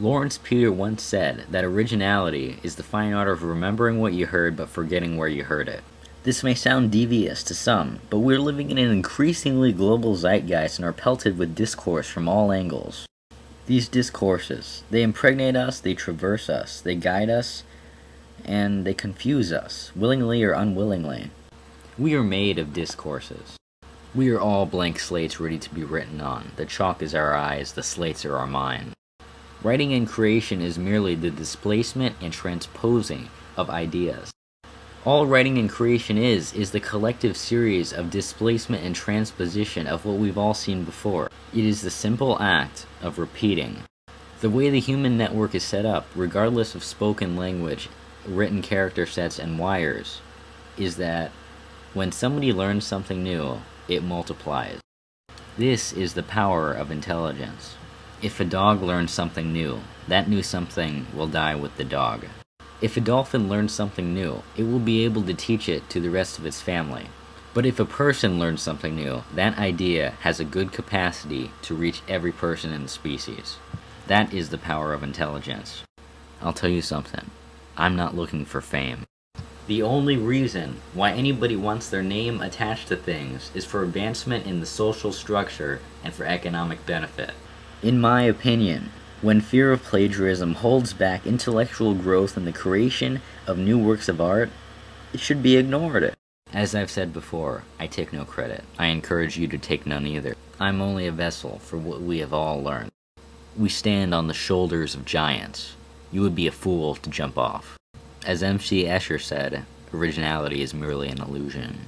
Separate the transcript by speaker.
Speaker 1: Laurence Peter once said that originality is the fine art of remembering what you heard but forgetting where you heard it. This may sound devious to some, but we're living in an increasingly global zeitgeist and are pelted with discourse from all angles. These discourses, they impregnate us, they traverse us, they guide us, and they confuse us, willingly or unwillingly. We are made of discourses. We are all blank slates ready to be written on. The chalk is our eyes, the slates are our mind. Writing and creation is merely the displacement and transposing of ideas. All writing and creation is, is the collective series of displacement and transposition of what we've all seen before. It is the simple act of repeating. The way the human network is set up, regardless of spoken language, written character sets, and wires, is that when somebody learns something new, it multiplies. This is the power of intelligence. If a dog learns something new, that new something will die with the dog. If a dolphin learns something new, it will be able to teach it to the rest of its family. But if a person learns something new, that idea has a good capacity to reach every person in the species. That is the power of intelligence. I'll tell you something. I'm not looking for fame. The only reason why anybody wants their name attached to things is for advancement in the social structure and for economic benefit. In my opinion, when fear of plagiarism holds back intellectual growth and the creation of new works of art, it should be ignored. As I've said before, I take no credit. I encourage you to take none either. I'm only a vessel for what we have all learned. We stand on the shoulders of giants. You would be a fool to jump off. As M.C. Escher said, originality is merely an illusion.